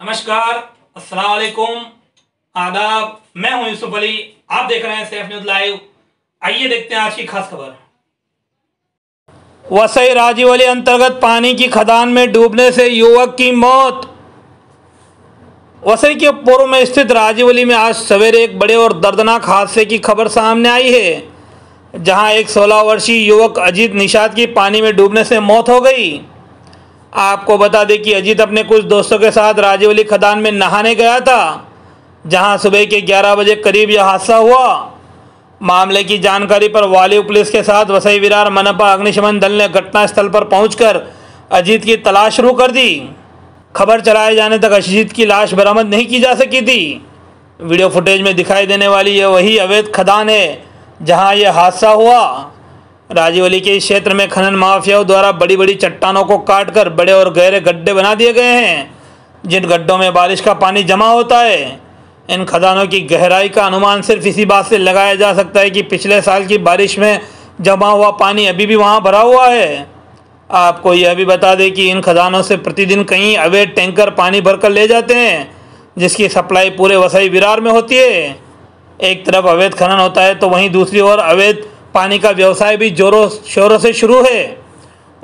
नमस्कार, अस्सलाम वालेकुम। आदाब, मैं हूँ यूसुफ अली। आप देख रहे हैं सेफ़ न्यूज़ लाइव। आइए देखते हैं आज की खास खबर। वसई राजीवली अंतर्गत पानी की खदान में डूबने से युवक की मौत। वसई के पूर्व में स्थित राजीवली में आज सवेरे एक बड़े और दर्दनाक हादसे की खबर सामने आई है, जहाँ एक 16 वर्षीय युवक अजीत निषाद की पानी में डूबने से मौत हो गई। आपको बता दें कि अजीत अपने कुछ दोस्तों के साथ राजीवली खदान में नहाने गया था, जहाँ सुबह के 11 बजे करीब यह हादसा हुआ। मामले की जानकारी पर वाली पुलिस के साथ वसई विरार मनपा अग्निशमन दल ने घटनास्थल पर पहुंचकर अजीत की तलाश शुरू कर दी। खबर चलाए जाने तक अजीत की लाश बरामद नहीं की जा सकी थी। वीडियो फुटेज में दिखाई देने वाली यह वही अवैध खदान है, जहाँ यह हादसा हुआ। राजीवली के इस क्षेत्र में खनन माफियाओं द्वारा बड़ी बड़ी चट्टानों को काटकर बड़े और गहरे गड्ढे बना दिए गए हैं। जिन गड्ढों में बारिश का पानी जमा होता है, इन खदानों की गहराई का अनुमान सिर्फ़ इसी बात से लगाया जा सकता है कि पिछले साल की बारिश में जमा हुआ पानी अभी भी वहाँ भरा हुआ है। आपको यह भी बता दें कि इन खदानों से प्रतिदिन कई अवैध टैंकर पानी भरकर ले जाते हैं, जिसकी सप्लाई पूरे वसई विरार में होती है। एक तरफ़ अवैध खनन होता है तो वहीं दूसरी ओर अवैध पानी का व्यवसाय भी जोरों, शोरों से शुरू है।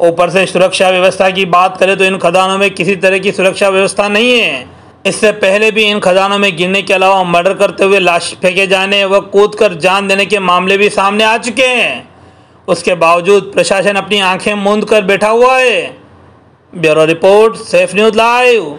ऊपर से सुरक्षा व्यवस्था की बात करें तो इन खदानों में किसी तरह की सुरक्षा व्यवस्था नहीं है। इससे पहले भी इन खदानों में गिरने के अलावा मर्डर करते हुए लाश फेंके जाने व कूद कर जान देने के मामले भी सामने आ चुके हैं। उसके बावजूद प्रशासन अपनी आँखें मूंद कर बैठा हुआ है। Bureau report, safe news live.